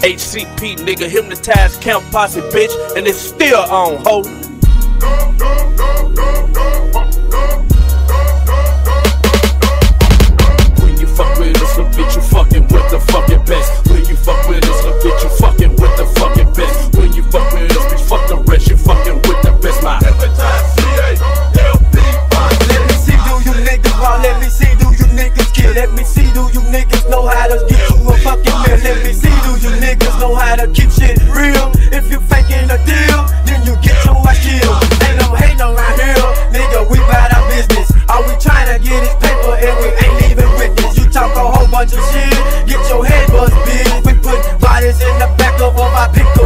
HCP nigga Hypnotize Camp Posse bitch, and it's still on hold. When you fuck with us, little bitch, you fucking with the fucking best. When you fuck with us, little bitch, you fucking with the fucking best. When you fuck with us, bitch, fuck the rest, you fucking with the best. My hypnotized C-A-L-B Let me see, do you niggas wild? Let me see, do you niggas kill? Let me see, do you niggas how to get you a fucking meal. Let me see, do you niggas know how to keep shit real? If you faking a deal, then you get your ass killed. Ain't no hating around here, nigga, we bout our business. Are we trying to get is paper and we ain't even witness. You talk a whole bunch of shit, get your head buzzed, bitch. We put bodies in the back of all my pickup.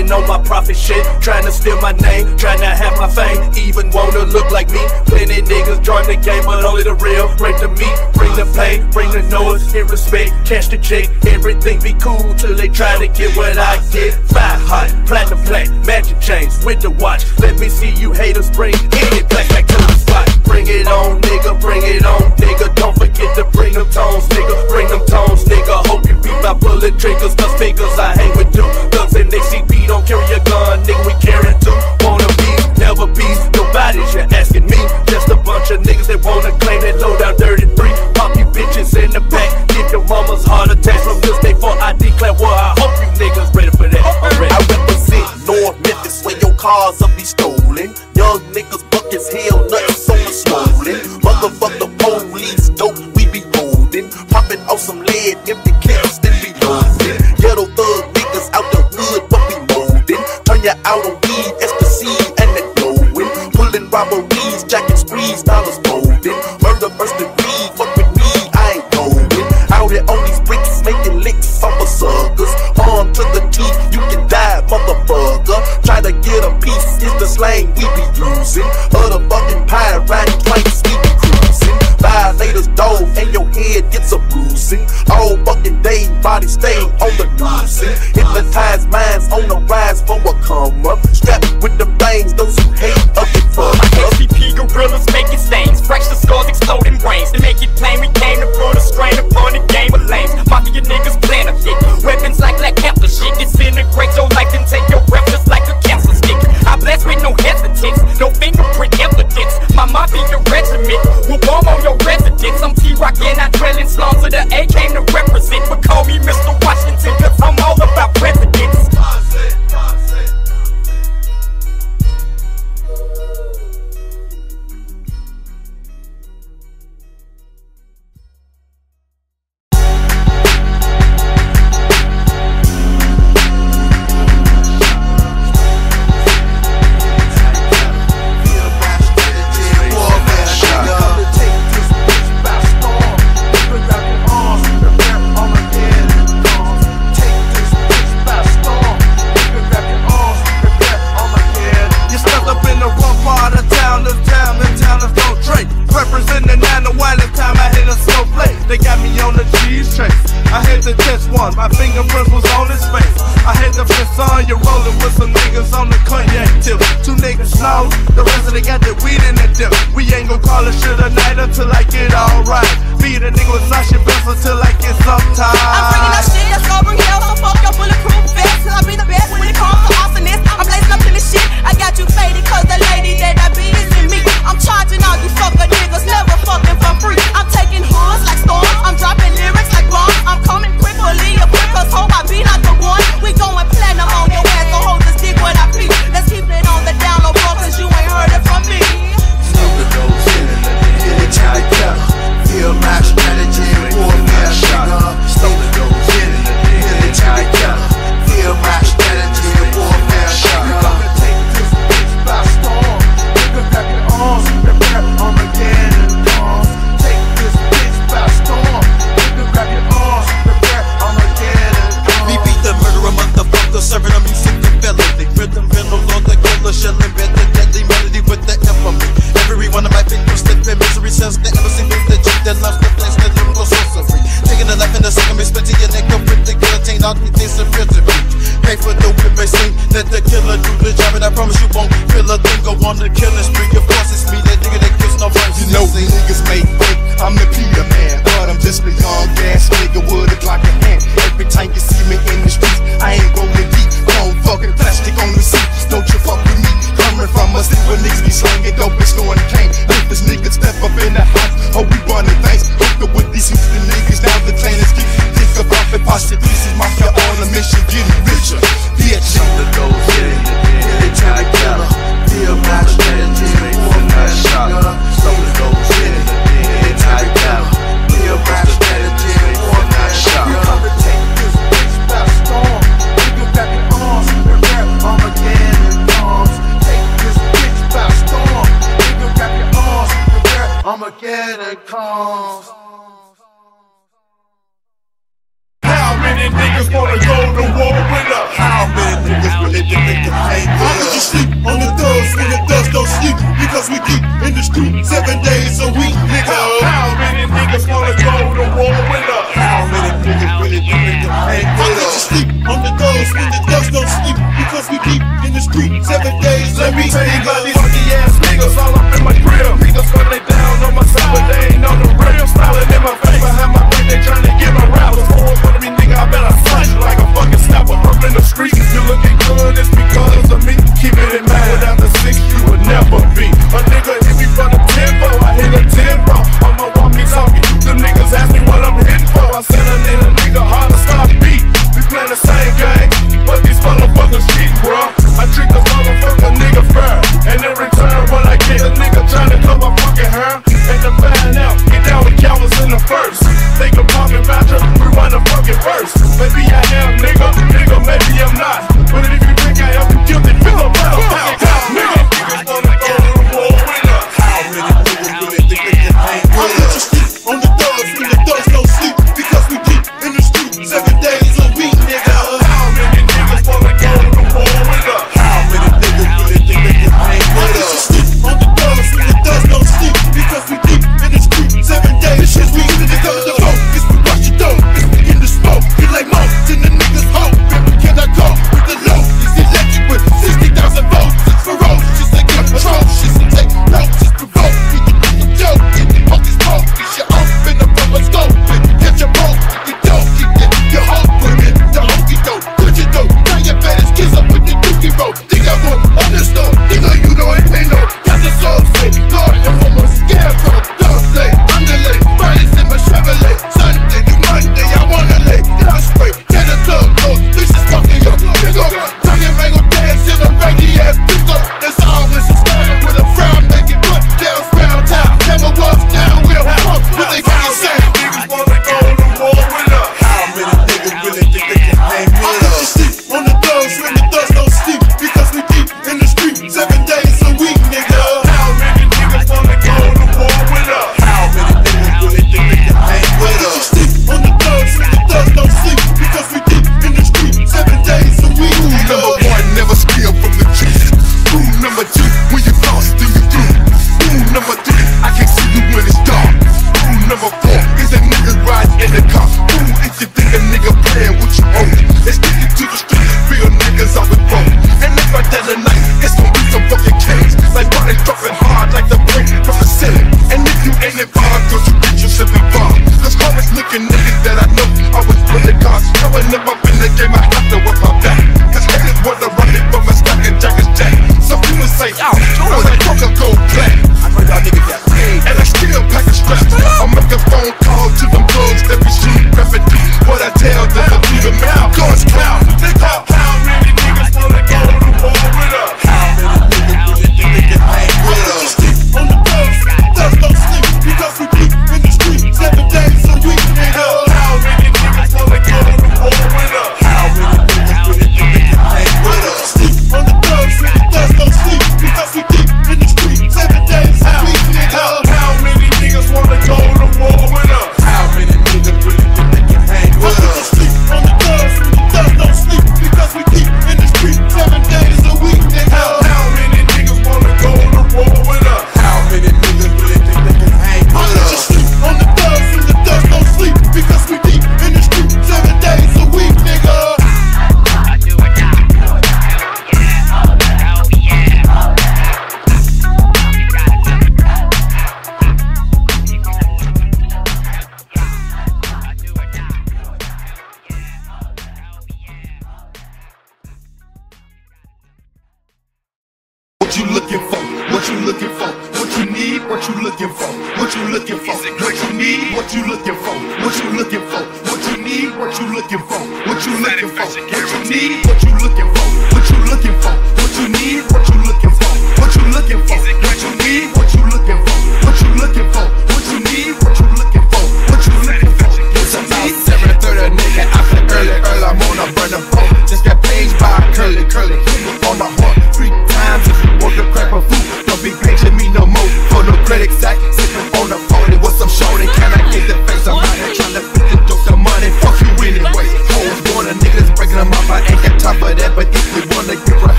Know on my profit shit, trying to steal my name, trying to have my fame, even wanna look like me. Plenty niggas join the game, but only the real break the meat, bring the pain, bring the noise, and respect, cash the check, everything be cool till they try to get what I get. Five hot, platinum plate, magic chains with the watch. Let me see you haters bring any black back to the spot. Bring it on, nigga, bring it on, nigga, don't forget get to bring them tones, nigga. Bring them tones, nigga. Hope you beat my bullet triggers, cause fingers I hang with you. Thugs and ACB don't carry a gun, nigga. We carry two. Wanna be, never be. Nobody's you're asking me. Just a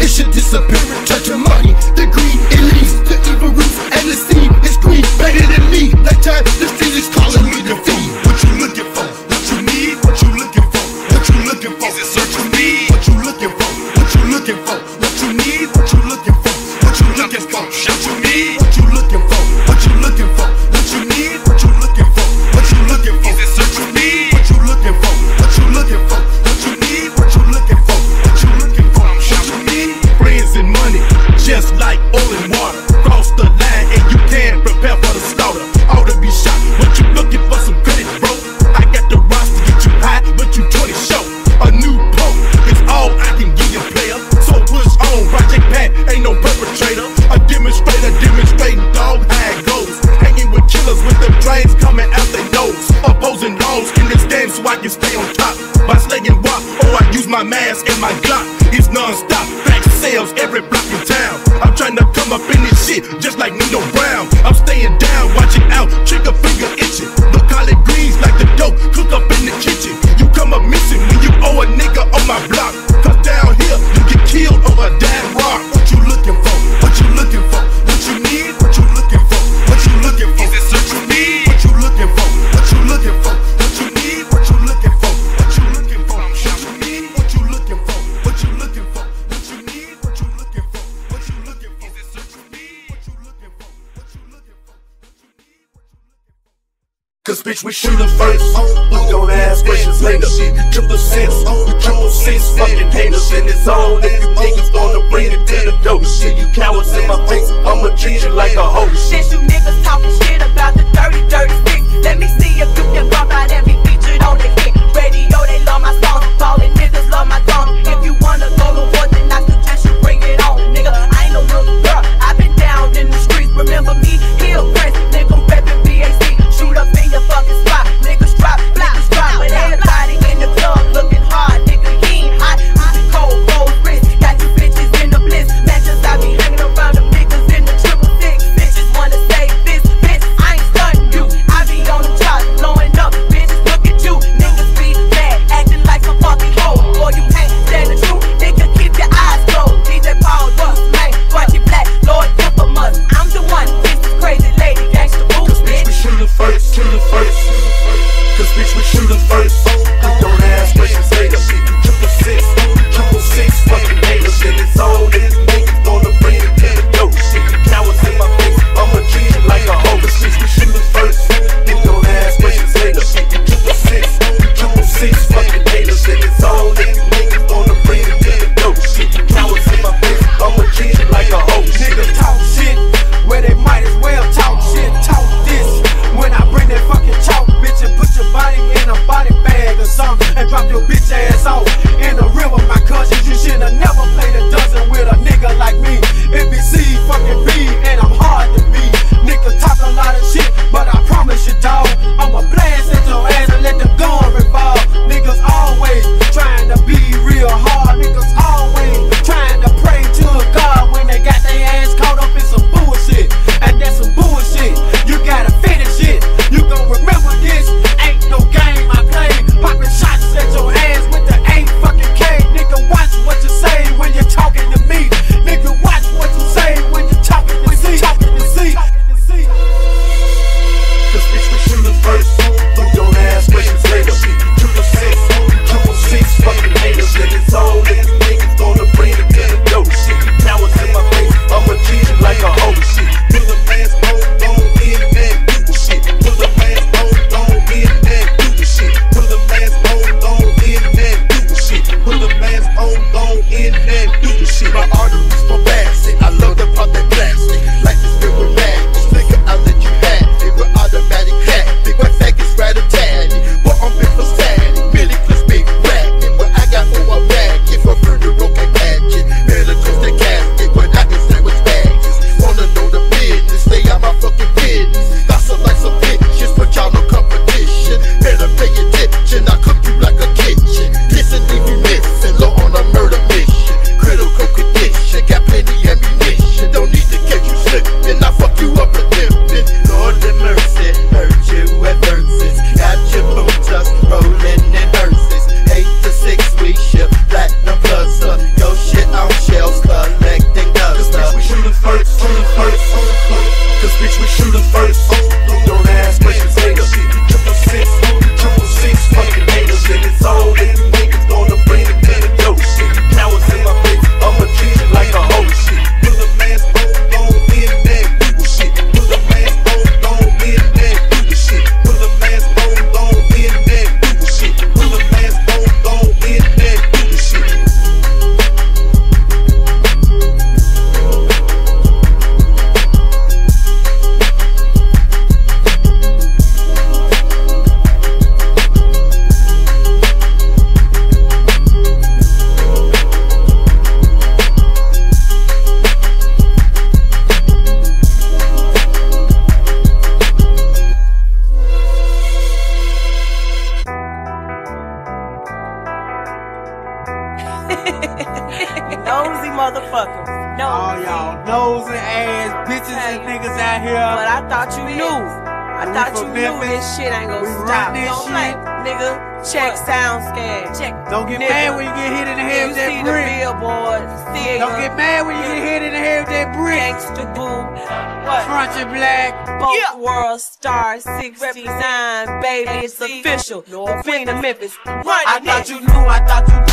rocks in your head, it should 69, baby, it's official. North Queen of Memphis. Run I thought you knew, I thought you knew.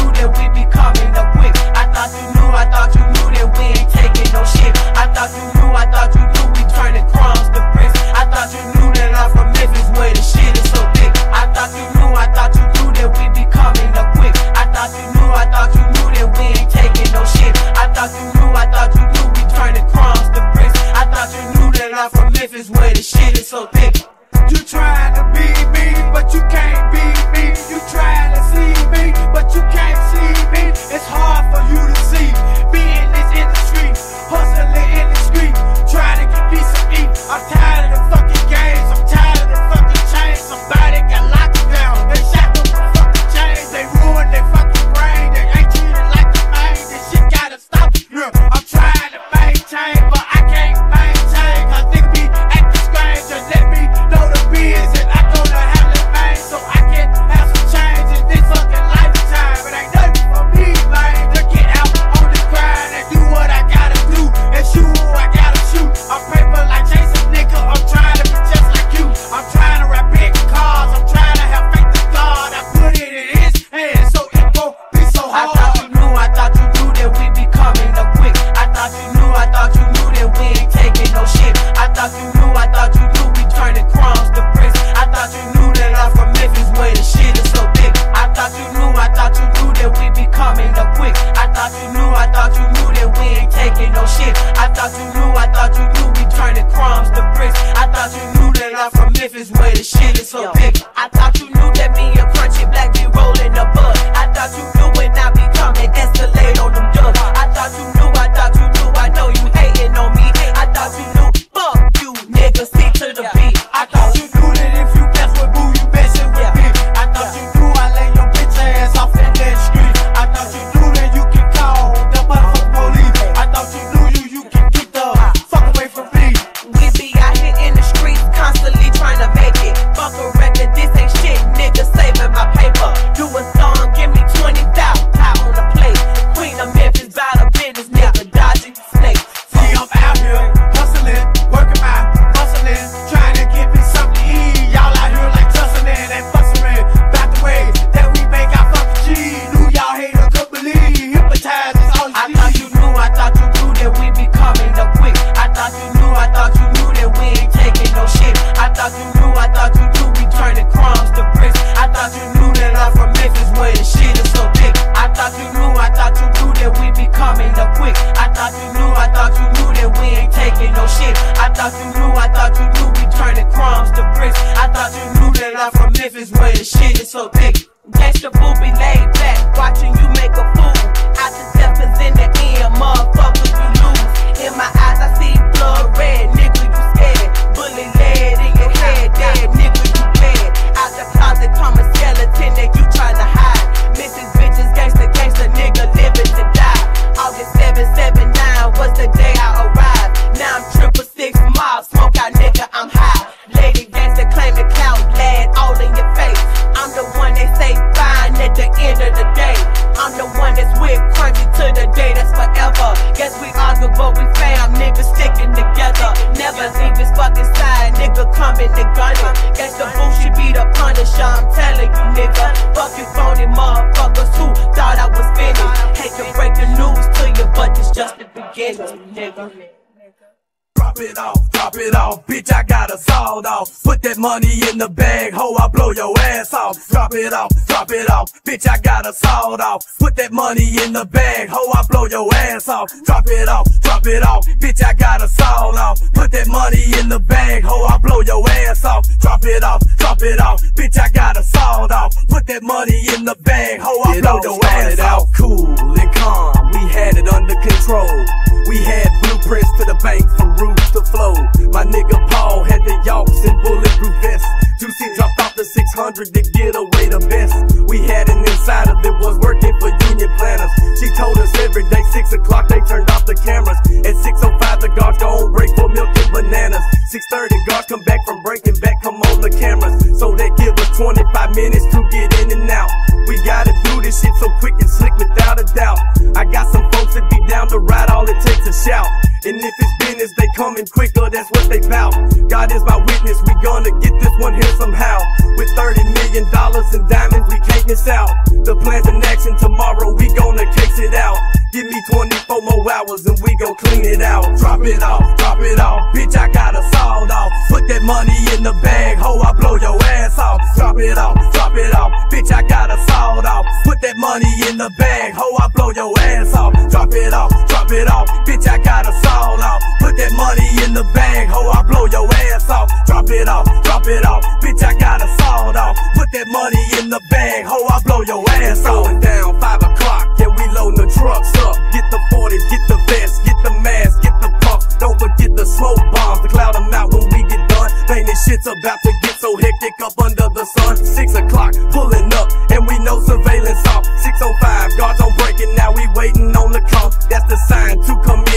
Vests. Juicy dropped off the 600 to get away the best. We had an inside of it was working for Union Planters. She told us every day 6 o'clock they turned off the cameras. At 6.05 the guards go on break for milk and bananas. 6.30 guards come back from breaking back, come on the cameras. So they give us 25 minutes to get in and out. We gotta do this shit so quick and slick without a doubt. I got some folks that be down to ride, all it takes is shout. And if it's business, coming quicker, that's what they bout. God is my witness, we gonna get this one here somehow. With 30 million dollars in diamonds, we can't miss out. The plan's in action tomorrow, we gonna case it out. Give me 24 more hours and we gon' clean it out. Drop it off, drop it off, bitch, I got a sawed off. Put that money in the bag, ho, I blow your ass off. Drop it off, drop it off, bitch, I got a sawed off. Put that money in the bag, ho, I blow your ass off. Drop it off, drop it off, bitch, I got a sawed off. Put that money in the bag, ho, I blow your ass off. Drop it off, drop it off, bitch, I got a sawed off. Put that money in the bag, ho, I blow your ass off. Going down, five o'clock, yeah, we loading the trucks up. Get the 40s, get the vest, get the mask, get the pumps. Don't forget the smoke bombs, to cloud them out when we get done. This shit's about to get so hectic up under the sun. Six o'clock, pulling up, and we know surveillance off. 605, guards on breaking, now we waiting on the call. That's the sign to come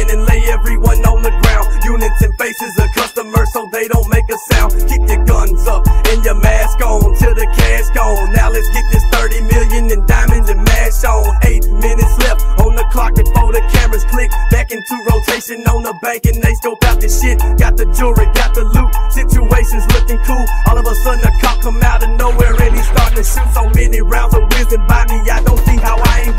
faces of customers so they don't make a sound. Keep your guns up and your mask on till the cash gone. Now let's get this 30 million in diamonds and mash on. Eight minutes left on the clock before the cameras click. Back into rotation on the bank and they scope out this shit. Got the jewelry, got the loot. Situations looking cool. All of a sudden a cop come out of nowhere and he starting to shoot so many rounds of whizzing by me. I don't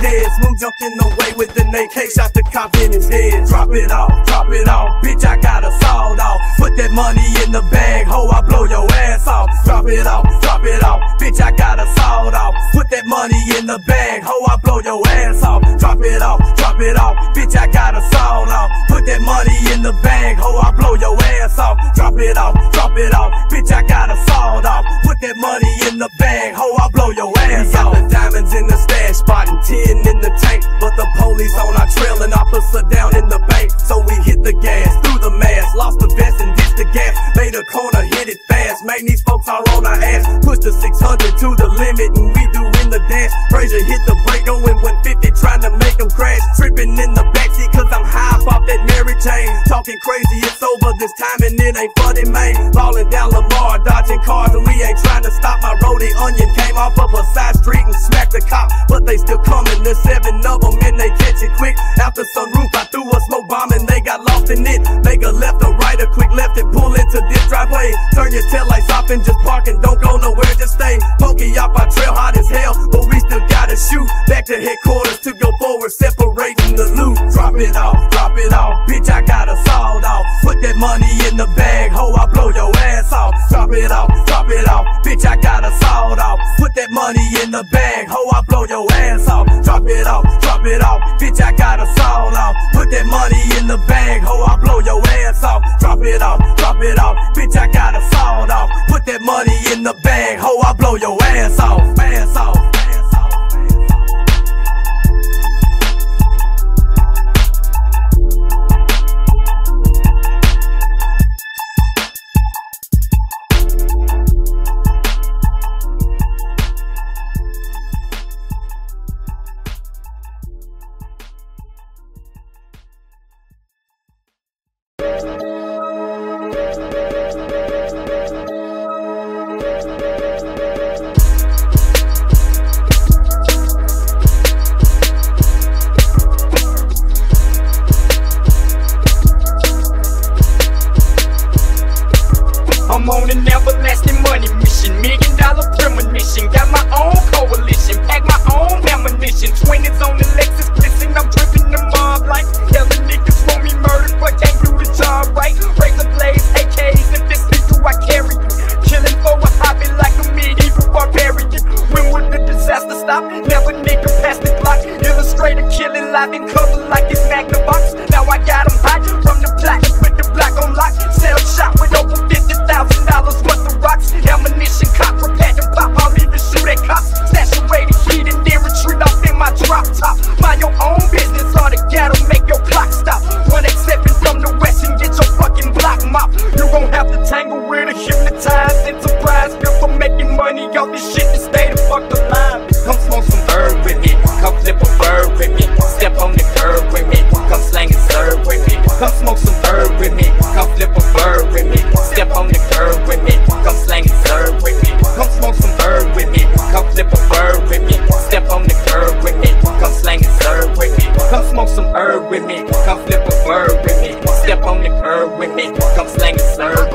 see how I ain't dead. Smooth jumped in the way with an AK, shot the cop in his head. Drop it off, drop it off, bitch. I got a sawed off. Put that money in the bag, ho. I blow your ass off. Drop it off, drop it off, bitch. I got a sawed off. Put that money in the bag, ho. I blow your ass off. Drop it off, drop it off, bitch. I got a sawed off. Put that money in the bag, ho. I blow your ass off. Drop it off, drop it off, bitch. I got a sawed off. Put that money in the bag, ho. I blow your ass off. the diamonds in the stash spot and 10 in the tank. But the police on our trail and officer down in the bank. So we hit the gas through the mask, lost the vest and ditched the gas. Made a corner, hit it fast. Man, these folks all on our ass. Push the 600 to the limit and we doing the dance. Frazier hit the brake, going 150, trying to make them crash. Tripping in the backseat cause I'm high off that Mary Jane. Talking crazy, it's over this time and it ain't funny, man. Falling down Lamar, dodging cars and we ain't trying to stop. My roadie onion came off of a side street and smacked the cop, but they still coming. There's seven of them and they catch it quick. After some roof, I threw a smoke bomb and they got lost in it. Make a left or right, a quick left and pull into this driveway. Turn your tail lights off and just park and don't go nowhere, just stay. Pokey off our trail hot as hell, but we still gotta shoot. Back to headquarters to go forward, separating the loot. Drop it off, drop it off, bitch, I got a sawed off. Put that money in the bag, ho, I blow your ass off. Drop it off, drop it off, bitch, I got a sawed off. Put that money in the bag, ho, I blow your ass off. Drop it off, drop it off, bitch, I got a sawed off. Put that money in the bag, ho, I blow your ass off. Drop it off, drop it off, bitch, I got a off. Put that money in the bag, ho, I blow your ass off, ass off. engine. Twinnies on the Lexus, listen, I'm dripping the mob like telling niggas want me murder, but can't do the job right. Razor blades, AKs, and this pistol I carry. Killing for a hobby like a medieval barbarian. When would the disaster stop? Never nigga past the clock. Illustrator killing live and cover like it's Magnavox. Now I got him hot from the platinum, put the black on lock. Sell shot with no out shit and stay the fuck alive. Come smoke some herb with me. Come flip a bird with me. Step on the curb with me. Come slang and serve with me. Come smoke some herb with me. Come flip a bird with me. Step on the curb with me. Come slang and serve with me. Come smoke some herb with me. Come flip a bird with me. Step on the curb with me. Come slang and serve with me. Come smoke some herb with me. Come flip a bird with me. Step on the curb with me. Come slang and serve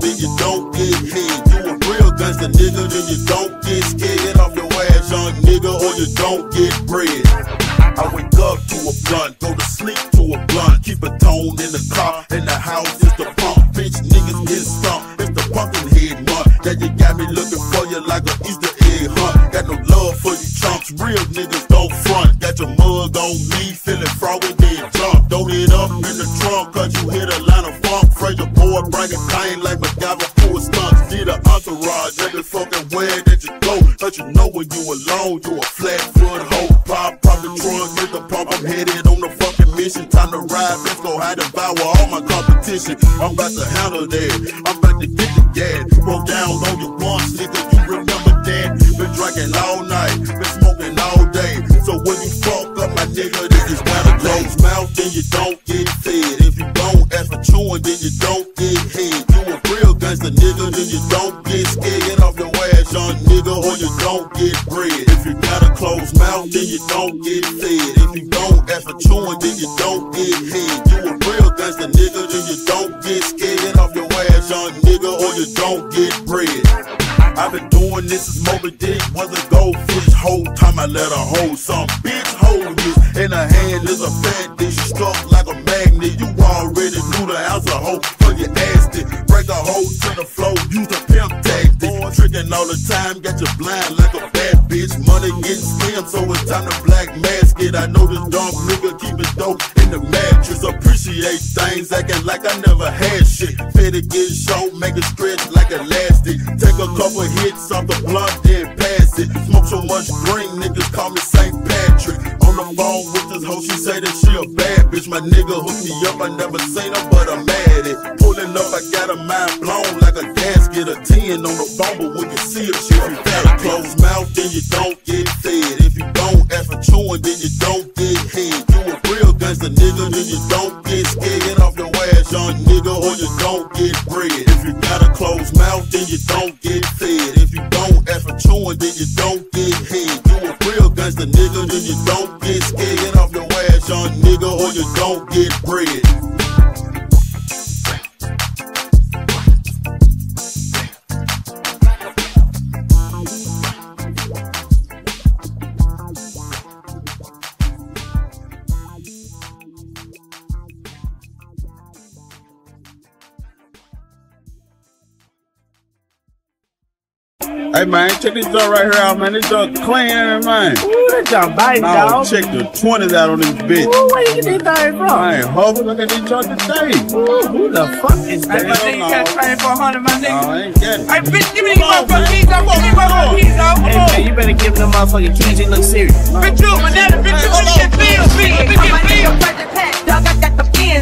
then you don't get head. You a real gangster nigga, then you don't get scared. Off your ass, young nigga, or you don't get bread. I wake up to a blunt, go to sleep to a blunt. Keep a tone in the car, in the house is the pump. Bitch niggas get stumped, it's the pumpkin head month. That you got me looking for you like an Easter egg hunt. Got no love for you chumps, real niggas don't front. Got your mug on me, feeling froggy, then jump. Throw it up in the trunk, cause you hit a. Boy, bragging pain like MacGyver full stunts. Need an entourage, every fucking where that you go. But you know when you alone, you a flat foot hoe. Pop, pop the trunk, hit the pump, I'm headed on the fucking mission. Time to ride, let's go hide devour all my competition. I'm about to handle that, I'm about to get the gas. Broke down on your once, nigga, you remember that? Been drinking all night, been smoking all day. So when you fuck up, my nigga, this is not a closed mouth, then you don't get fed. If you don't ask for chewing, then you don't gangster nigga, then you don't get scared. Get off your ass, young nigga, or you don't get bread. If you got a closed mouth, then you don't get fed. If you don't ask for chewing, then you don't get head. You a real gangster nigga, then you don't get scared. Get off your ass, young nigga, or you don't get bread. I've been doing this since Moby Dick was a goldfish. Whole time I let her hold some bitch hold this. In her hand is a fat dish struck like a magnet. You already knew the answer, hoe, for your asked a hole to the floor, use a pimp tactic. Tricking all the time, got you blind like a bad bitch. Money getting slim, so it's time to black mask it. I know this dumb nigga keep it dope in the mattress. Appreciate things, acting like I never had shit. Fit it, get show, make it stretch like elastic. Take a couple hits off the blunt, then pass it. Smoke so much green, niggas call me St. Patrick. With this hoe, she say that she a bad bitch. My nigga hooked me up, I never seen her, but I'm mad at. it. Pulling up, I got her mind blown like a gasket. A 10 on the phone, but when you see her, she you got a closed mouth, then you don't get fed. If you don't ask for chewing, then you don't get head. You a real gangster nigga, then you don't get scared. Off your ass, young nigga, or you don't get bread. If you got a closed mouth, then you don't get fed. If you don't ask for chewing, then you don't get head. Real gangster nigga, then you don't get scared. Get off your ass, young nigga, or you don't get bread. Hey man, check this joint right here out, man. This joint clean, ain't it, man. Ooh, that jump biting, Now dog. check the 20s out on this bitch. Ooh, where you get this thing from? Man, hopefully look at this joint today. Ooh, who the fuck is Hey, that? my nigga, you got paying for a hundred, my No, I ain't getting it. Hey, bitch, give me Come on, man. Come on, come on. Hey, man, you better give them motherfucking keys. He look serious. Bitch, you, man, that bitch, you wanna get bills, bitch, bitch, get bills. Dog, I got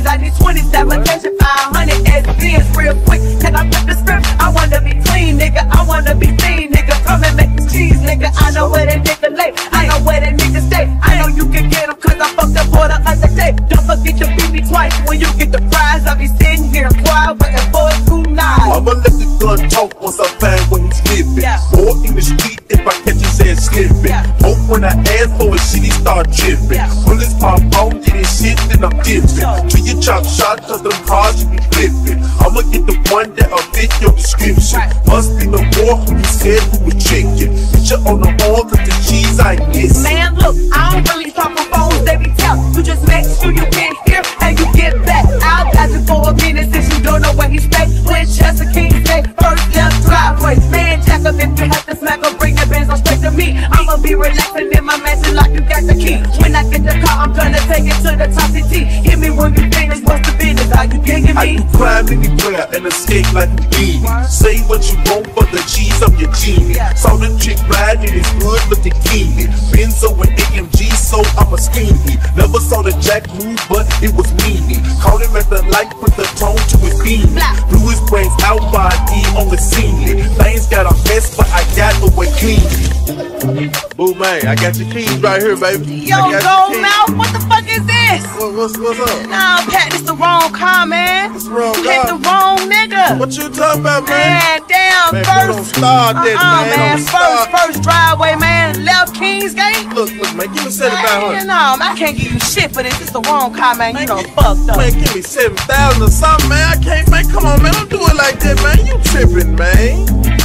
the pins, I need 27, attention 500 SPs real quick. Can I flip the script? I wanna be clean, nigga. I wanna be clean, nigga. Come and make cheese, nigga. I know where that nigga lay. I know where that nigga stay. I know you can get him cause I fucked up for the other day. Don't forget to beat me twice when you get the prize. I'll be sitting here quiet waiting for to night. I'ma let the gun talk once I find when he's living. Yeah. Or in the street if I catch his ass slipping. Yeah. Hope when I ask for a shit, he start tripping. Yeah. Bullets pop on, get his shit, then I'm dipping. To your chop shop, cause them cars you be flipping. I'ma get the one that'll fit your description. Must be no more who you said who was chicken. You on the horn, cause the cheese I missing. Man, look, I don't really talk on phones, they be tough. You just make sure you can hear and you get back. I'll got you for a minute since you don't know where he stay. Winchester King stay first left driveway. Man, jack up if you have to smack up, bring the Benz on straight to me. I'ma be relaxing in my mansion like you got the key. When I get the car, I'm gonna take it to the top CT. Hit me when you finish, what's the business? Are you digging I me? can climb anywhere and escape like a genie. Say what you want for the cheese, I'm your genie. Saw the chick riding his hood looking keenly. Benzo and AMG, so I'm a schemey. Never saw the jack move, but it was meanie. Caught him at the light, put the tone to his beam. Blew his brains out by E on the scene. Things got a mess, but I got away clean. Boo man, I got your keys right here, baby. Yo, I got go your mouth, what the fuck is this? What, what's, what's up? Nah, Pat, this the wrong car, man. What's wrong, You hit the wrong nigga. What you talking about, man? Man, damn, Man, first. don't start this, uh-uh, man. man. First, start. first driveway, man. Left Kingsgate. Look, look, man, give me seventy-five Man, no, I can't give you shit for this. This the wrong car, man. You done fucked up. Man, give me seven thousand or something, man. I can't, man. Come on, man. Don't do it like that, man. You tripping, man.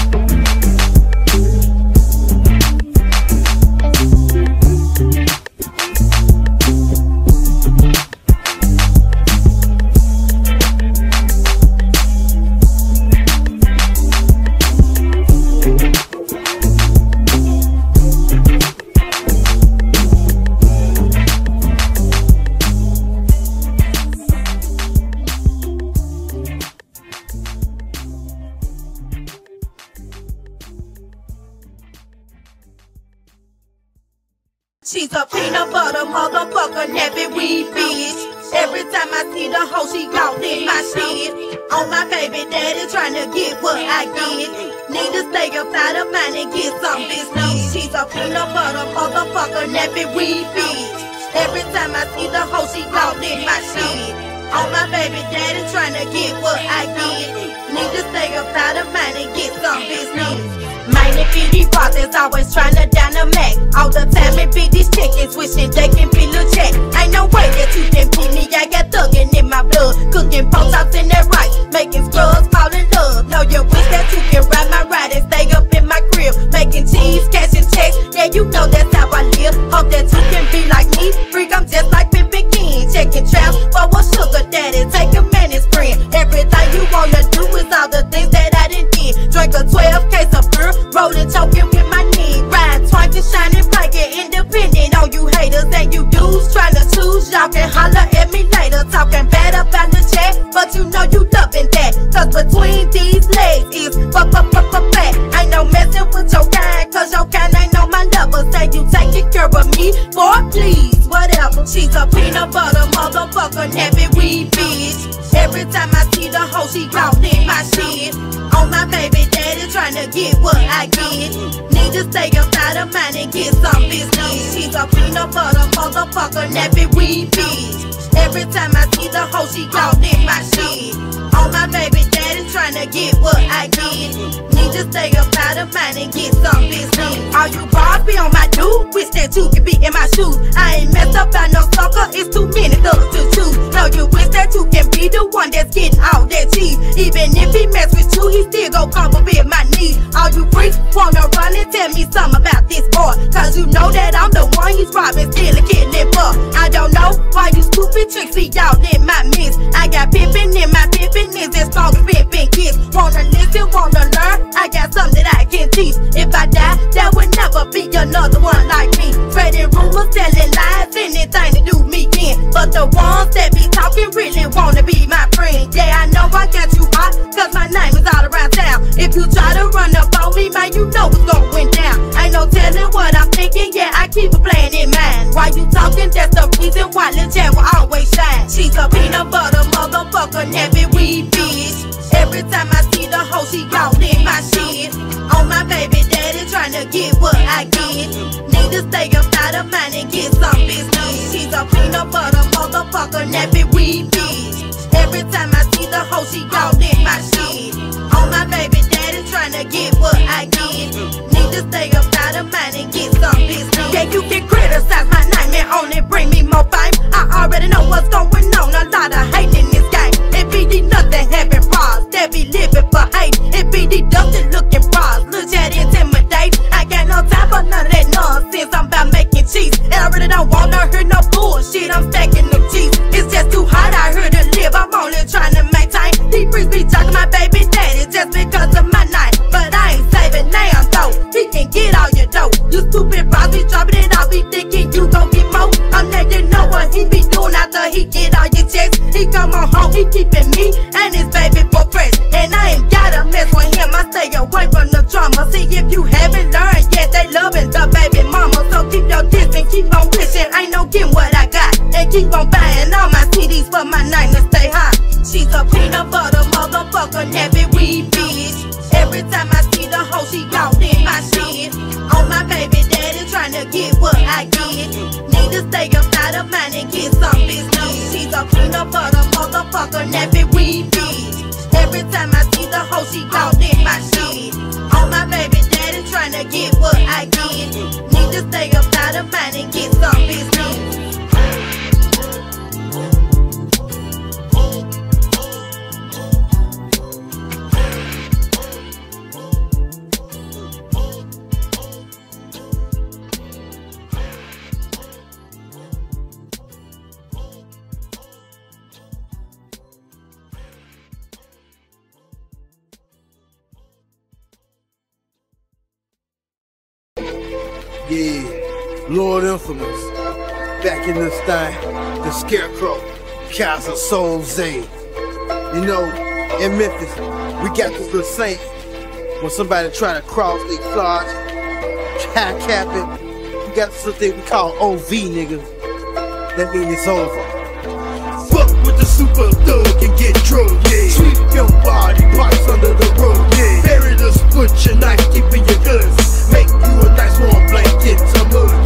She's a peanut butter motherfucker, nappy weed bitch. Every time I see the hoe, she got in my shit. On my baby daddy trying to get what I get. Need to stay up out of mine and get some business. She's a peanut butter motherfucker, nappy weed bitch. Every time I see the hoe, she got in my shit. On my baby daddy trying to get what I get. Need to stay up out of mine and get some business. And these brothers always trying to down mac. All the time it be these chickens wishing they can be a check. Ain't no way that you can beat me. I got thuggin' in my blood. Cooking post outs in that rice. Making scrubs fall in love. Know you wish that you can ride my ride and stay up in my crib. Making cheese, cashing checks. Yeah, you know that's how I live. Hope that you can be like me. Freak, I'm just like Pimpin' King. Checking traps for a sugar daddy. Take a man as friend. Everything you wanna do is all the things that I didn't Drink a 12 case of beer. Rolling, choking with my knee. Ride, twanking, shining, bright, get independent on you haters and you dudes trying to choose. Y'all can holler at me later, talking bad about the chat, but you know you loving that. Cause between these legs is fuck, fuck, fuck, fuck, fat. Ain't no messing with your kind, cause your kind ain't no my lover. Say you taking care of me, boy, please, whatever. She's a peanut butter motherfucker, nappy weed bitch. Every time I see the hoe, she got in my shit. On my baby daddy trying to get what I get. Need to stay up of mine and get some business. She's a peanut butter motherfucker, nappy weed bitch. Every time I see the hoe, she got in my shit. On my baby daddy trying to get what I get. Need to stay up out of mine and get some business. All you be on my dude, wish that you could be in my shoes. I ain't messed up by no sucker, it's too many thugs to choose. No, you wish that you can be the one that's getting all that cheese. Even if he mess with you, he still gon' come up in my knees. All you freaks wanna run and tell me something about this boy. Cause you know that I'm the one he's robbing, stealing, getting for. I don't know why you stupid tricks see y'all in my midst. I got pimpin' in my pimpin' is as strong as pimpin' kids. Wanna listen, wanna learn? I got something that I can teach. If I die, there will never be another one like me. Spreading rumors, telling lies, anything to do me in. But the ones that be talking really wanna be my friend. Yeah, I know I got you hot, cause my name is all around town. If you try to run up on me, man, you know it's going down. Ain't no telling what I'm thinking, yeah, I keep a plan in mind. Why you talking? That's the reason why Lil Jan will always shine. She's a peanut butter motherfucker, nappy weed bitch. Every time I see the hoe, she got in my shit. On my baby daddy trying to get what I get. Need to stay up out of mine and get some business. She's a peanut butter motherfucker, nappy weed bitch. Every time I see the hoe, she got in my shit baby daddy's trying to get what I get. Need to stay up out of mind and get some business. Yeah, you can criticize my nightmare, only bring me more fame. I already know what's going on, a lot of hate in this game. It be the nothing having bras that be living for hate. It be the dusty looking bras, look at intimidate. I got no time for none of that nonsense, I'm about making cheese. And I really don't wanna hear no bullshit, I'm stacking the cheese. It's just too hot out here to live, I'm only trying to maintain. Deep freeze be talking my baby just because of get all your dough. You stupid bros dropping it I be thinking you gon' get more. I'm letting know what he be doing after he get all your checks. He come on home, he keeping me and his baby for friends. And I ain't gotta mess with him, I stay away from the drama. See if you haven't learned yet, they loving the baby mama. So keep your distance, keep on wishing, ain't no getting what I got. And keep on buying all my CDs for my name to stay high. She's a peanut butter motherfucker, never we be. Every time I see the hoe, she gon' in my shit. On my baby daddy trying to get what I get. Need to stay up out of mind and get some business. She's a peanut butter motherfucker, nappy weed bitch. Every time I see the hoe, she gon' in my shit. On my baby daddy trying to get what I get. Need to stay up out of mind and get some business. Yeah, Lord Infamous. Back in this thing, the Scarecrow, Kaiser Soul Zane. You know, in Memphis, we got this little saying. When somebody try to cross they flaws, try cap it, we got this little thing we call OV, nigga. That means it's over. Fuck with the super thug and get drugged, yeah. Sweep your body parts under the rug, yeah. Bury the put your knife deep in your guts. Make you a nice warm blanket, some mud. You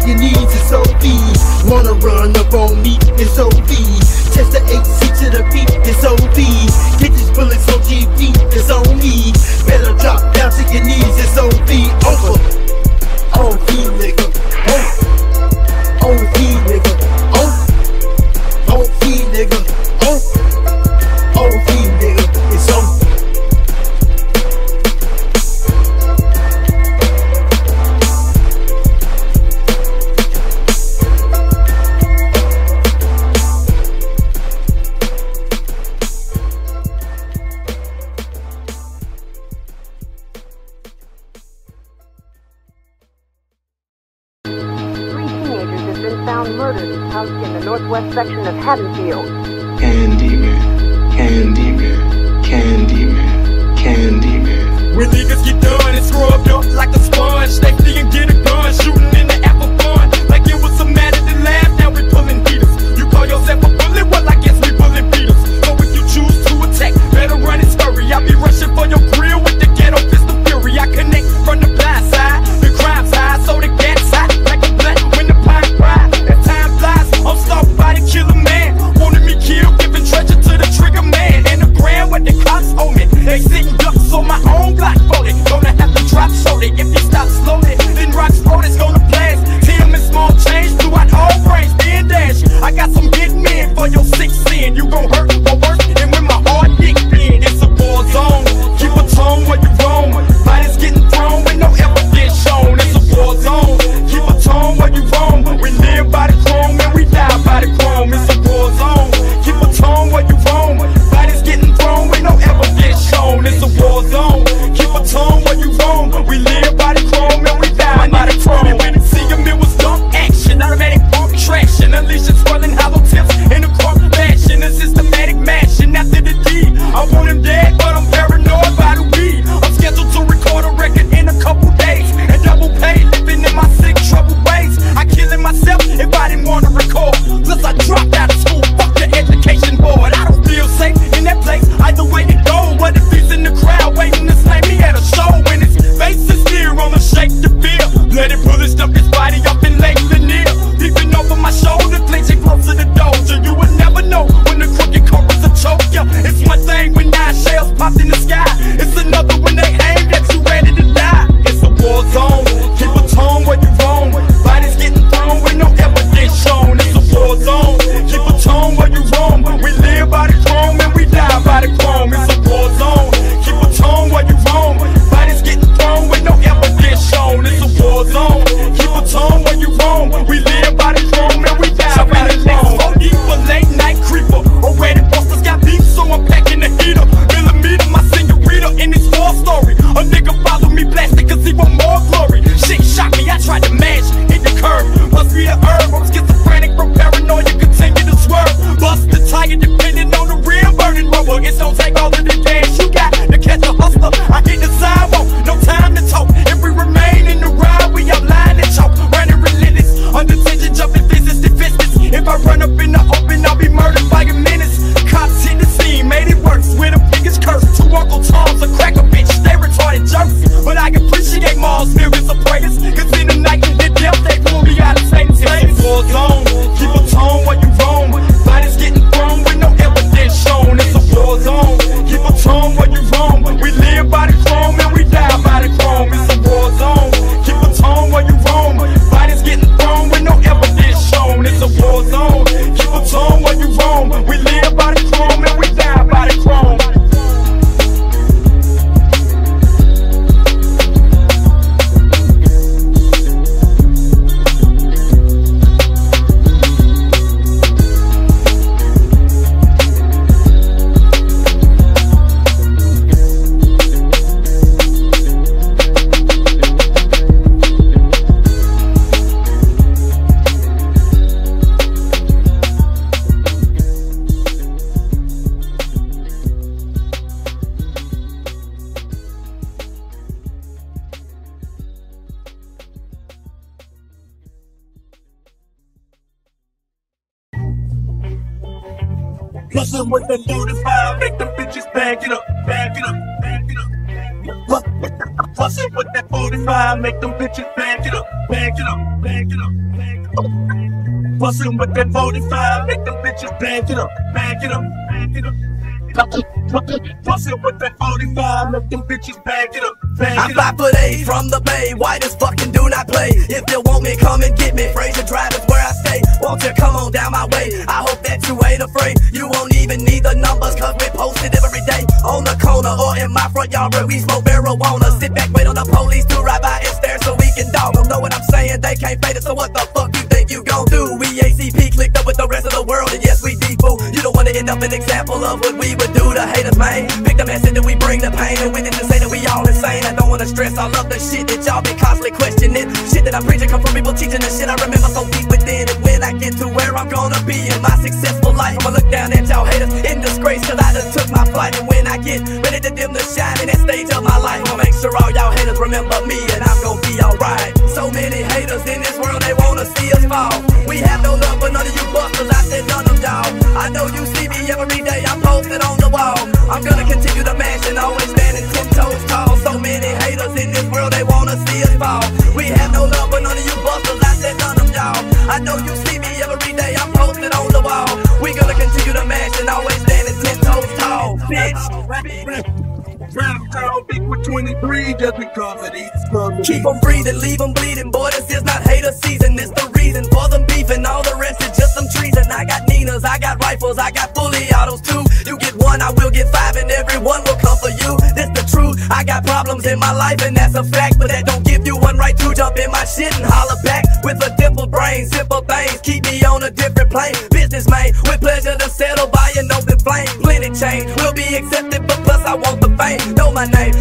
to your knees, it's OV. Wanna run up on me? It's OV. even need the numbers, cause we posted every day on the corner or in my front yard where we smoke marijuana. Sit back, wait on the police to ride by and stare so we can dog them. Know what I'm saying? They can't fade it, so what the fuck you think you gon' do? We HCP clicked up with the rest of the world, and yes, we people, You don't wanna end up an example of what we would do to haters, man. Pick the message that we bring the pain, and within the say that we all insane. I don't wanna stress all of the shit that y'all been constantly questioning. Shit that I preach, it come from people teaching the shit I remember so deep within. it. when I get to where I'm gonna be in my successful life, I'ma look down disgrace, cause I done took my flight. And when I get ready to dim the shine in that stage of my life, I'ma make sure all y'all haters remember me and I'm gonna be alright. So many haters in this world, they wanna see us fall. We have no love for none of you busters, I said none of y'all. I know you see me every day, I'm posted on the wall. I'm gonna continue to mash and always standing ten toes tall. So many haters in this world, they wanna see us fall. We have no love for none of you busters, I said none of y'all. I know 23 just because of these struggles. Keep them breathing, leave them bleeding. Boy, this is not hater season. It's the reason for them beefing. All the rest is just some treason. I got Ninas, I got rifles, I got fully autos too. You get one, I will get five, and everyone will come for you. This the truth. I got problems in my life, and that's a fact. But that don't give you one right to jump in my shit and holler back. With a dimple brain, simple things keep me on a different plane. Businessman, with pleasure to settle by an open flame. Plenty change will be accepted, but plus I want the fame. Know my name,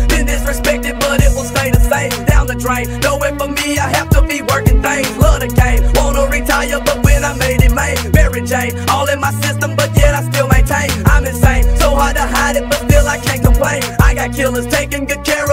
Mary Jane, all in my system, but yet I still maintain. I'm insane, so hard to hide it, but still I can't complain. I got killers taking good care of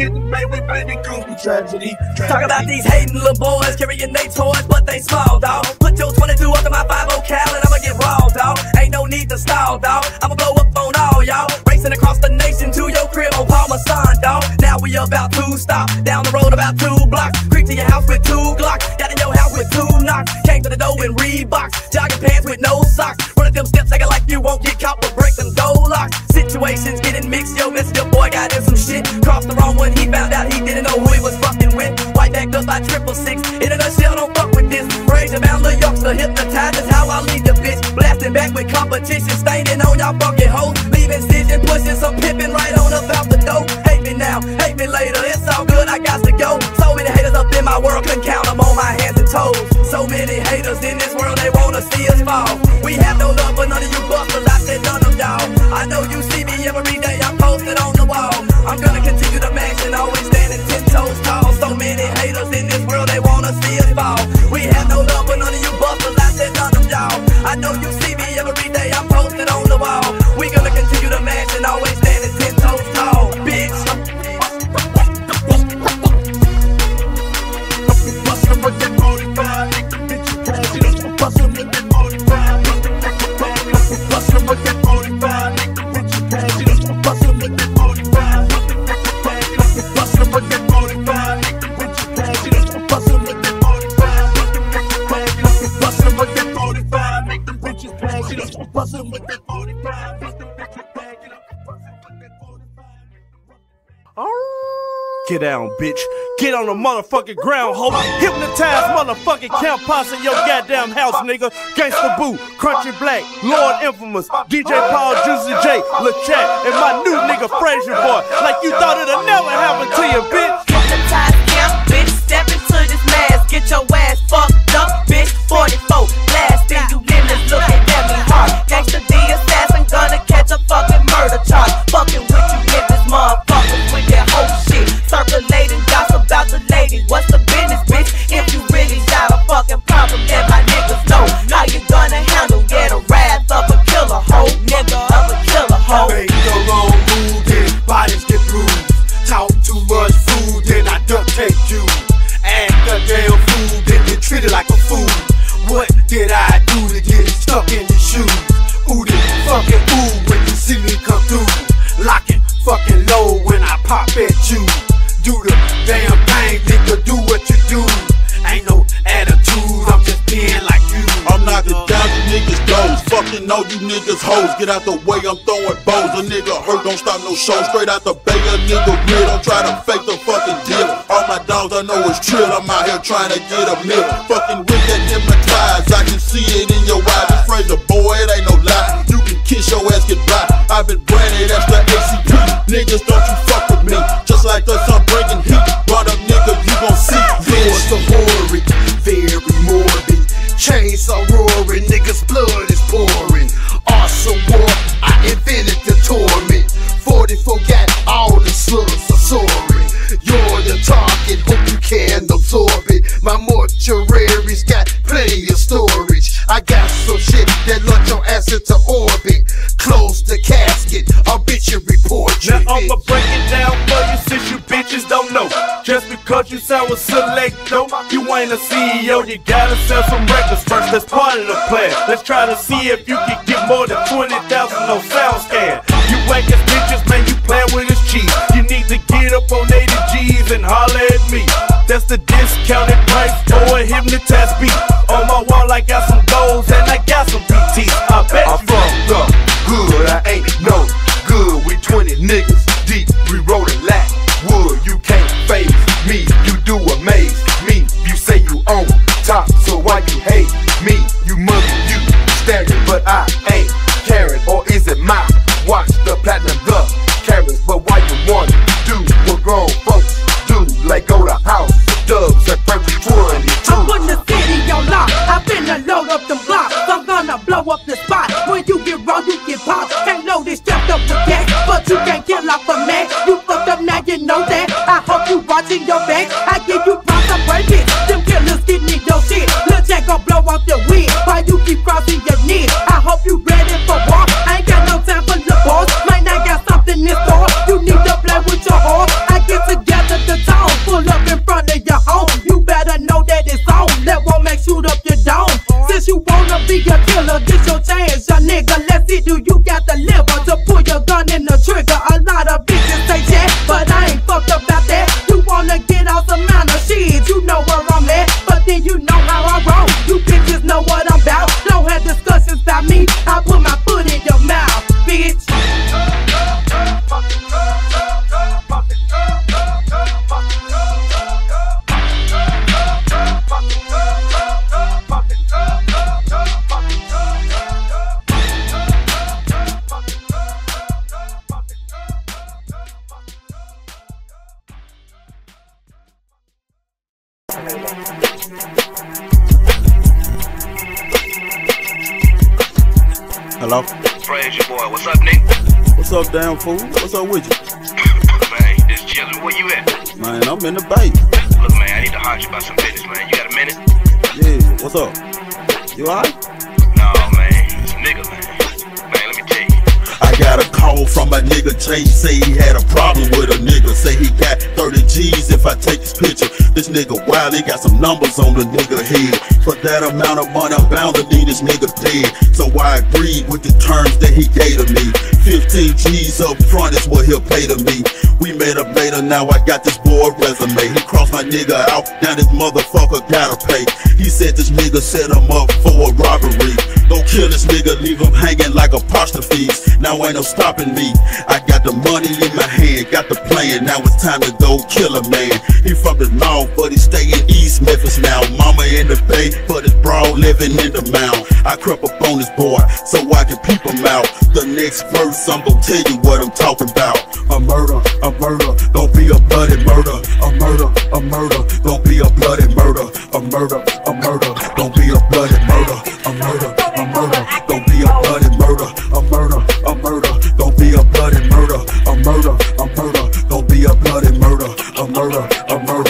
it from the kids, man, we made it go through tragedy. Talk about these hating little boys carrying they toys, but they small, dawg. Put your 22 up to my 5 cal and I'ma get raw, dawg. Ain't no need to stall, dawg. I'ma blow up on all y'all. Racing across the nation to your crib oh, on Parmesan, dawg. Now we about to stop. Down the road about two blocks. Creep to your house with two Glocks. Got in your house with two knocks. Came to the door in Reeboks. Jogging pants with no socks. Running them steps acting like you won't get caught, but break them door locks. Situations getting mixed, yo. Boy got in some shit. Crossed the wrong one, he found out he didn't know who he was fucking with. White backed up by triple six. In a nutshell, don't fuck with this. Rage about Lil Yorkster, hypnotized is how I lead the bitch. Blasting back with competition, staining on y'all fucking hoes. Bitch. Get on the motherfucking ground, ho. Hypnotize motherfucking camp posse in your goddamn house, nigga. Gangsta Boo, Crunchy Black, Lord Infamous, DJ Paul, Juicy J, La Chat, and my new nigga Frayser Boy. Like you thought it'd never happen to you, bitch. Hypnotized camp, bitch. Step into this mask. Get your ass fucked up, bitch. 44, hoes, get out the way, I'm throwing bows. A nigga hurt, don't stop no show. Straight out the bay, a nigga real, don't try to fake the fucking deal. All my dogs I know is trill, I'm out here trying to get a meal. Fucking with that hypnotized, I can see it in your eyes. This Frayser Boy, it ain't no lie. You can kiss your ass goodbye. I've been branded as the HCP. Niggas, don't you fuck CEO. You gotta sell some records first. That's part of the plan. Let's try to see if you can get more than 20,000 on SoundScan. You whack ass bitches, man, you playing with his cheese. You need to get up on 80 G's and holler at me. That's the discounted price for a hypnotized beat. On my wall, I got some goals and I got some PTs. Hello? Frayser Boy. What's up, Nick? What's up, damn fool? What's up with you? Man, just chillin'. Where you at? Man, I'm in the bay. Look, man, I need to holler you about some business, man. You got a minute? Yeah, what's up? You alright? No, man. It's nigga, man. Man, let me tell you. I got a call from a nigga Jay say he had a problem with a nigga. Say he got 30 G's if I take his picture. This nigga wild, he got some numbers on the nigga head. For that amount of money, I'm bound to need this nigga dead. So I agreed with the terms that he gave to me. 15 G's up front is what he'll pay to me. We made up later, now I got this boy resume. He crossed my nigga out, now this motherfucker gotta pay. He said this nigga set him up for a robbery. Don't kill this nigga, leave him hanging like apostrophes. Now ain't no stopping me. I got the money in my hand, got the plan. Now it's time to go kill a man. He from the north, but he stay in East Memphis now. Mama in the bay, but his bro living in the mound. I crept up on this boy so I can peep him out. The next verse, I'm gonna tell you what I'm talking about. A murder, a murder, don't be a bloody murder. A murder, a murder, don't be a bloody murder. A murder, a murder, don't be a bloody murder. A murder, a murder, don't be a bloody murder. A murder, a murder, don't be a bloody murder. A murder, a murder, don't be a bloody murder. A murder, a murder,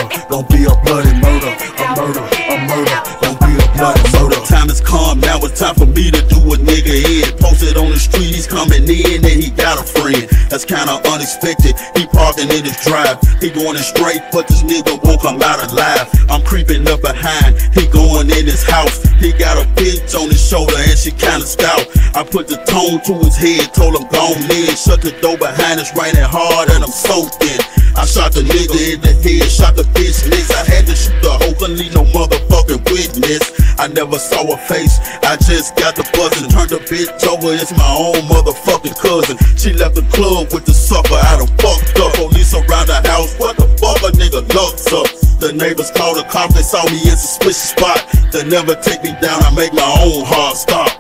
time for me to do a nigga in. Posted on the street, he's coming in and he got a friend. That's kinda unexpected. He parking in his drive. He going in straight, but this nigga won't come out alive. I'm creeping up behind. He going in his house. He got a bitch on his shoulder and she kinda stout. I put the tone to his head, told him go in. Shut the door behind us right and hard and I'm I shot the nigga in the head, shot the bitch next. I had to shoot the hoe, couldn't no motherfucking witness. I never saw her face, I just got the buzz and turned the bitch over. It's my own motherfucking cousin. She left the club with the sucker. I done fucked up. Police around the house, what the fuck a nigga locks up. The neighbors called the cops, they saw me in suspicious spot. They never take me down, I make my own heart stop.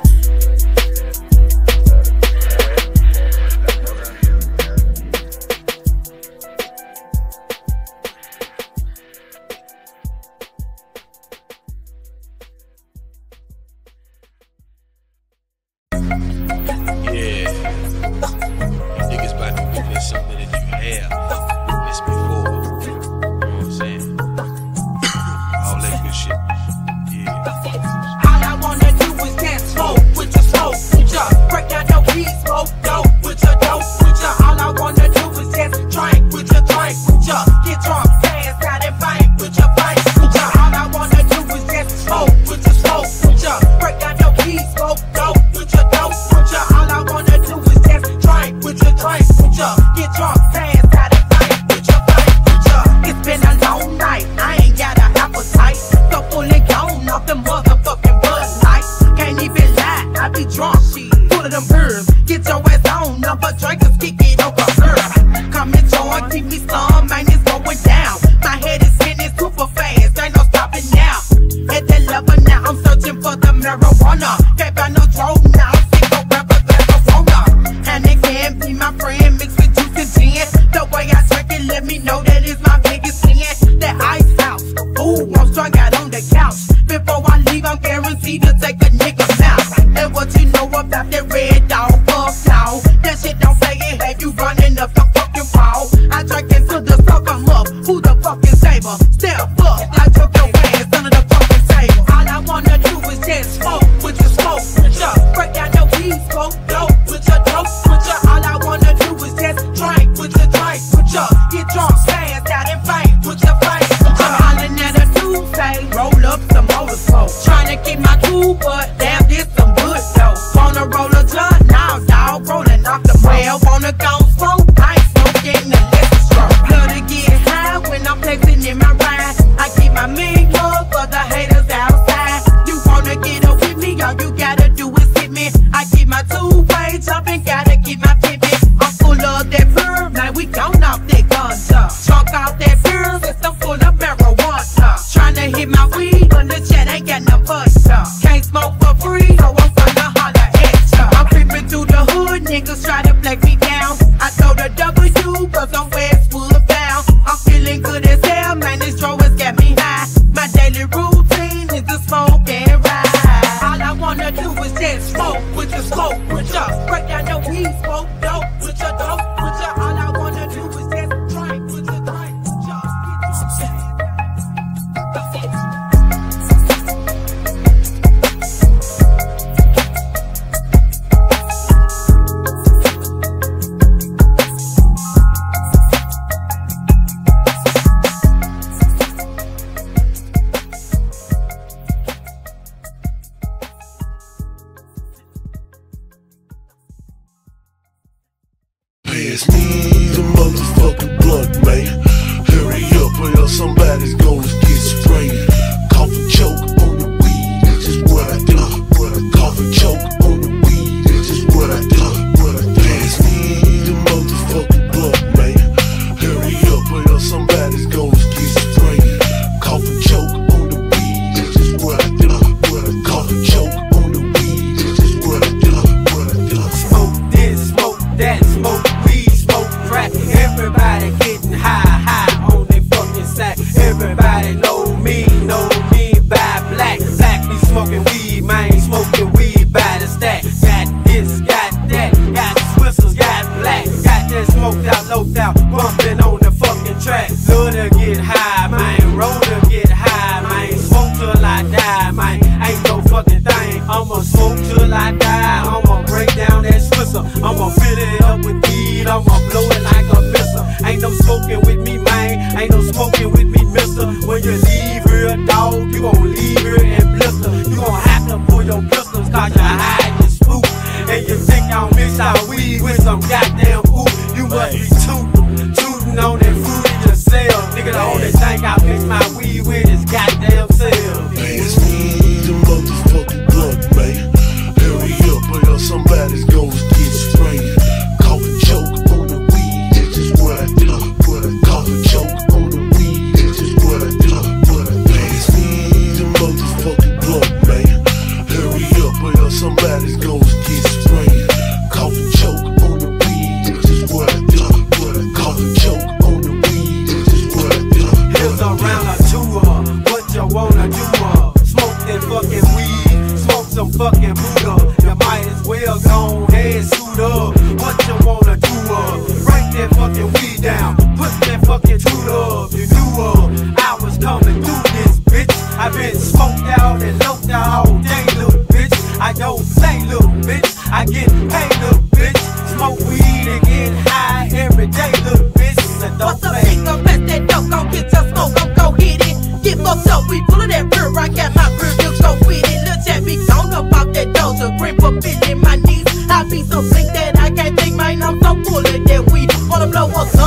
know what's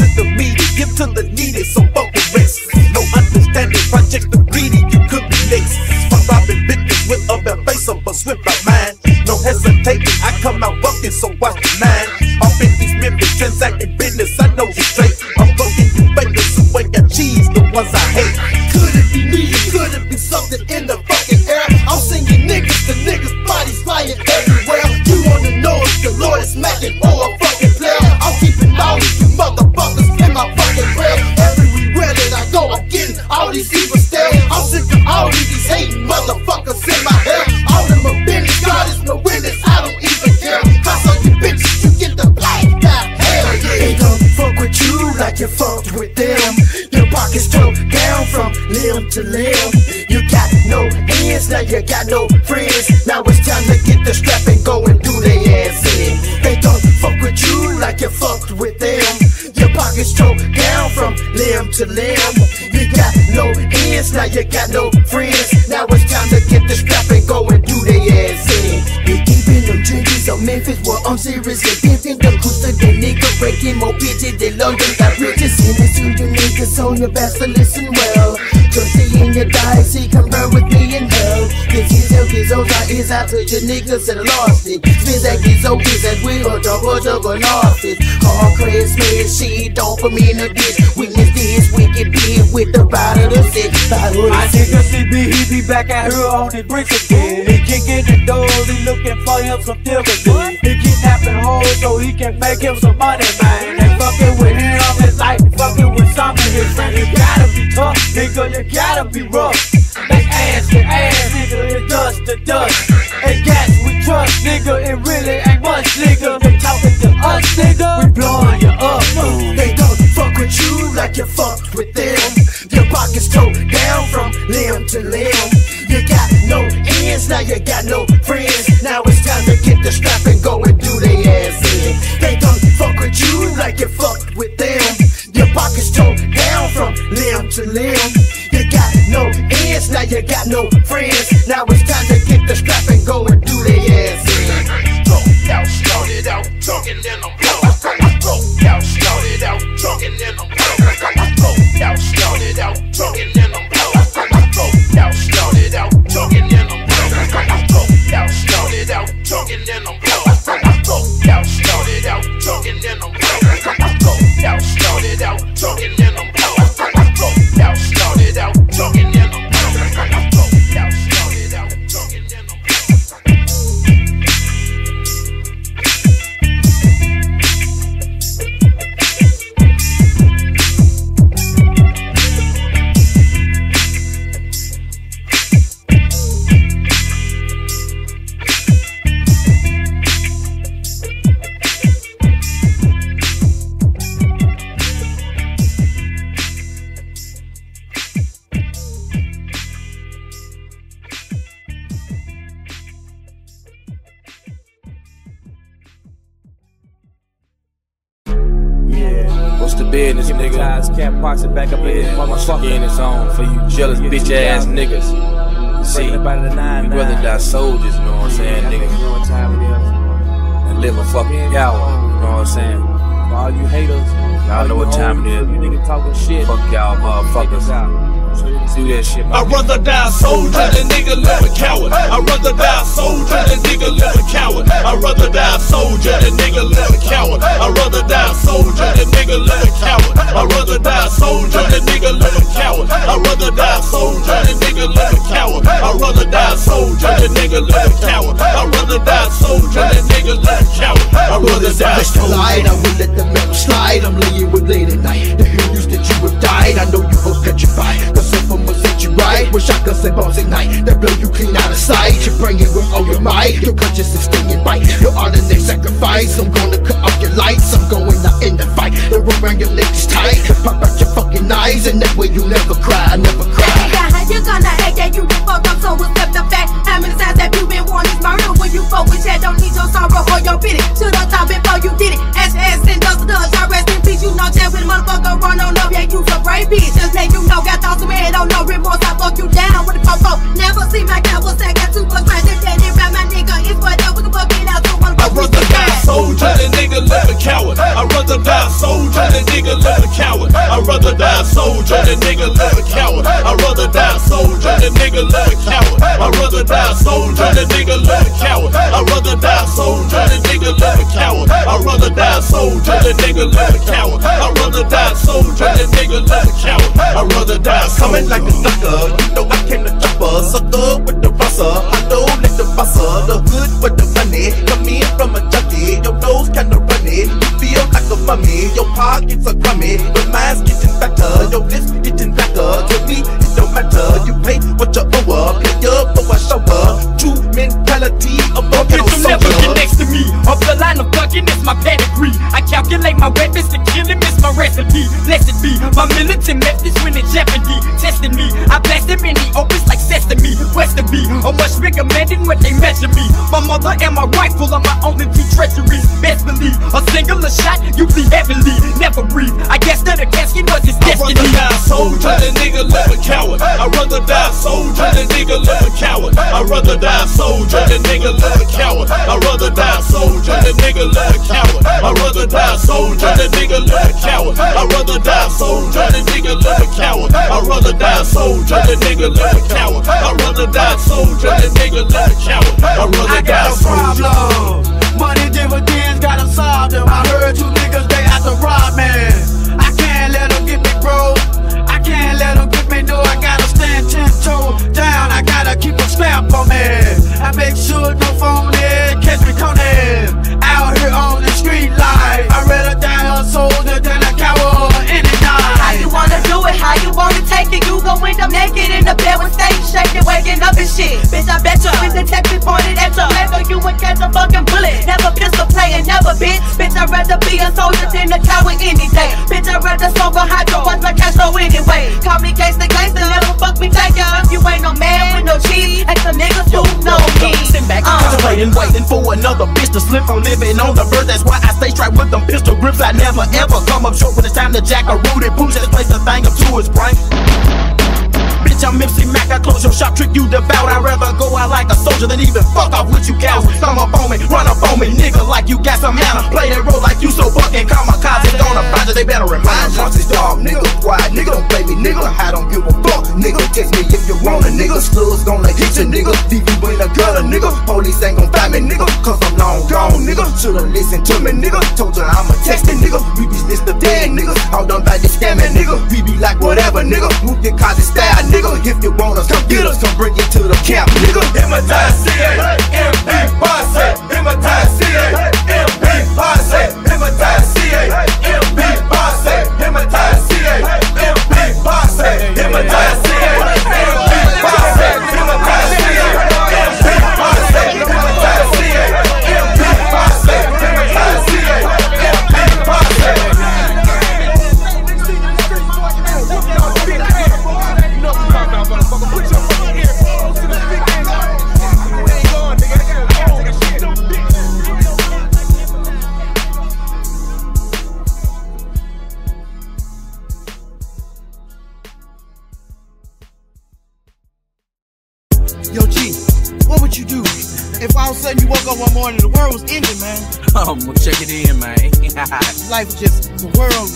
to the give to the needy, so fucking rest. No understanding, project the greedy, you could be next. Spot robbing bitches with a bad face, I'm a swift your best to listen well. Josie in your dicey, come burn with me in hell. This is your gizzo, that is after your niggas and lost it. Spins that gizzo, kids that we or double gon' lost it. All Christmas, she don't for me no ditch. Witness this wicked deed with the bite of the sick. I take a see he be back at her on the bricks again. He kicking the door, he looking for him some dividends. He kidnapping hoes so he can make him some money, man. They fucking with him some of his friends. You gotta be tough, nigga, you gotta be rough. Like ass to ass, nigga, it's dust to dust. And gas we trust, nigga, it really ain't much, nigga. They talking to us, nigga, we blowing you up. They don't fuck with you like you fucked with them. Your pockets toe down from limb to limb. You got no ends, now you got no friends. Now it's time to get the strap and go limb. You got no ends, now you got no friends. Now it's time to get bitch ass niggas. See, Breaking up out of the nine, we rather die soldiers, you know what I'm saying, Yeah, I think nigga? you know what time it is. And live a fucking coward, you know what I'm saying? All you haters, Y'all know what time it is. You niggas talking shit. Fuck y'all motherfuckers. Do that shit, my I'd rather die a soldier than nigga live a coward. I'd rather die a soldier than nigga live a coward. I'd rather die a soldier than nigga live a coward. I'd rather die a soldier than nigga live a a nigga live a coward. I'd rather die a soldier than nigga live a coward. I'd rather die a soldier than nigga live a coward. I'd rather die a soldier than nigga live a coward. I'd rather die a slide, I soldier. will let the metal slide. I'm laying with late at night. The news that you have died, I know you hoes petrified. Cause if I'ma set right, with shotguns and bombs ignite. That blow you clean out of sight. You bring it with all your might. Your conscience is stinging bite. You're on the sacrifice. I'm gonna cut off your lights. I'm going out in the fight. And around your legs tight. Pop out your fucking eyes, and that way you never cry, never cry. Yeah, how you gonna act that you done fucked up so accept the fact How many times have you been warned it's murder when you fuck with that don't need your sorrow or your pity Should've thought before you did it Ass ass and dust dust, y'all rest in peace You know Chad with motherfucker run on up, yeah you a brave bitch Just let you know, got thoughts in my head, oh, don't know remorse I fuck you down with the popo Never see my guy, what's that, got too much mind Just let it ride my nigga, it's whatever, the fuck it out So wanna I'd rather die soldier than nigga live a coward. I'd rather die soldier than nigga live a coward. I'd rather die soldier than nigga live a coward. I'd rather die soldier than nigga live a coward. I'd rather die soldier than nigga live a coward. I'd rather die soldier than nigga live a coward. I'd rather die soldier than nigga live a coward. I'd rather die soldier than nigga live a coward. I'd rather die soldier. Coming like a sucker, you know I came to chopper. Sucker with the buster, I know like the busser. The hood with the money, come in from a junkie. Your nose kinda runny, you feel like a mummy. Your pockets are crummy, but mine's getting better. Your lips recipe. Blessed be my militant methods when in jeopardy. Testing me, I blast them in the be a much bigger man than what they measure me. My mother and my rifle are my only two treasuries. Best believe a single shot, you bleed heavily. Never breathe. I guess that a casket was his destiny I'd rather die a soldier than nigga live a coward. I'd rather die soldier than nigga live a coward. I'd rather die soldier than nigga live a coward. I'd rather die soldier than nigga live a coward. I'd rather die soldier than nigga live a coward. I'd rather die soldier than nigga live a coward. I'd rather die soldier than nigga live a coward. I'd rather die soldier than nigga live a coward. I die got a a problem. Money dividends gotta solve them. I heard you niggas they out to rob me. I can't let them get me bro. I can't let them get me no. I gotta stand ten toe down. I gotta keep a strap on me. I make sure no phone is catch me coming. Out here on the street life. I rather die a soldier than do it how you wanna take it. You gon' end up naked in the bed with stage shaking, waking up and shit. Bitch, I bet you when the text pointed at your leg you would catch a fucking bullet. Never pistol playing, never bitch. Bitch, I'd rather be a soldier than a coward any day. Bitch, I'd rather smoke hydro, watch my cash flow anyway. Call me gangsta, gangsta, never fuck me, thank you. If you ain't no man with no cheese, ask some niggas who know me. Uh. Contemplating, waiting for another bitch to slip. I'm living on the verge, that's why I stay strapped with them pistol grips. I never ever come up short when it's time to jack a rooted pooch. This place is thing up to his brain. Bitch, I'm MC Mack, I close your shop, trick you devout. I'd rather go out like a soldier than even fuck off with you cows. Come up on me, run up on me, nigga, like you got some manner. Play that role like you so fucking kamikaze. On a project, they better remind you. Once it's dog, nigga, quiet, nigga, don't play me, nigga. I don't give a fuck, nigga. Text me if you want a nigga. Slugs gonna hit you, nigga. Leave you in a gutter, nigga. Police ain't gon' find me, nigga. Cause I'm long gone, nigga. Should've listened to me, nigga. Told you I'm a texting, nigga. We be list of dead niggas. All done by this scamming, nigga. We be like whatever, nigga. Move your cause style, nigga. If you want us, come get us. Come bring it to the camp, nigga. Imitate CA, MP Posse, imitate CA, MP Posse, imitate CA, MP Posse, CA, MP Posse, imitate Life just, the world,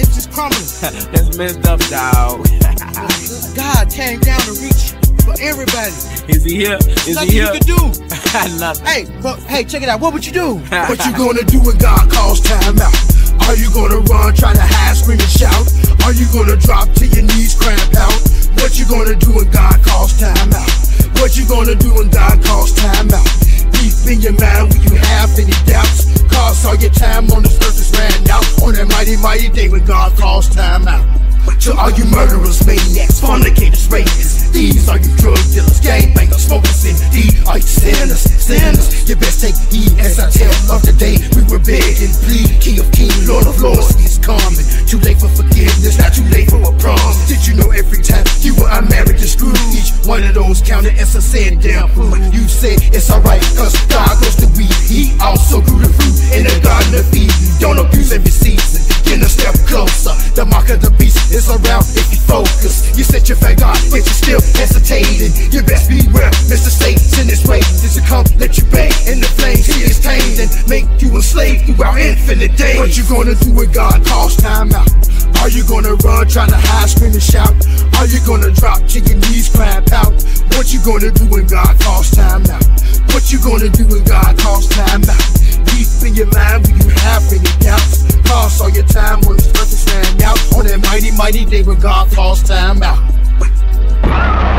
it's just crumbling. That's messed up, dog. God came down to reach for everybody. Is he here? Is Nothing he you here? could do. Nothing. Hey, but hey, check it out. What would you do? What you gonna do when God calls time out? Are you gonna run, try to hide, scream and shout? Are you gonna drop to your knees, cramp out? What you gonna do when God calls time out? What you gonna do when God calls time out? Deep in your mind, when you have any doubts, cause all your time on this earth is ran out. On that mighty, mighty day when God calls time out. To all you murderers, maniacs, fornicators, rapists, thieves, are you drug dealers, gangbangers, smokers, indeed, are you sinners, sinners? You best take heed as I tell of the day we were begging, plead, King of Kings, Lord of Lords, He's coming. Too late for forgiveness, not too late for a prom. Did you know every time you were unmarried to screw each one of those counted as a sin, damn fool? You say it's alright, cause God goes to weed. He also grew the fruit in the Garden of Eden. Don't abuse every season. Get a step closer. The mark of the beast is around if you focus. You set your fake God, yet you still hesitating. You best beware, Mr. Satan is waiting to come let you bang in the flames. He is tamed and make you a slave throughout infinite days. What you gonna do when God calls time out? Are you gonna run, trying to hide, scream and shout? Are you gonna drop to your knees, cramp out? What you gonna do when God calls time out? What you gonna do when God calls time out? Deep in your mind when you have any doubts. Cause all your time when this earth out. On that mighty, mighty day when God calls time out. Ah!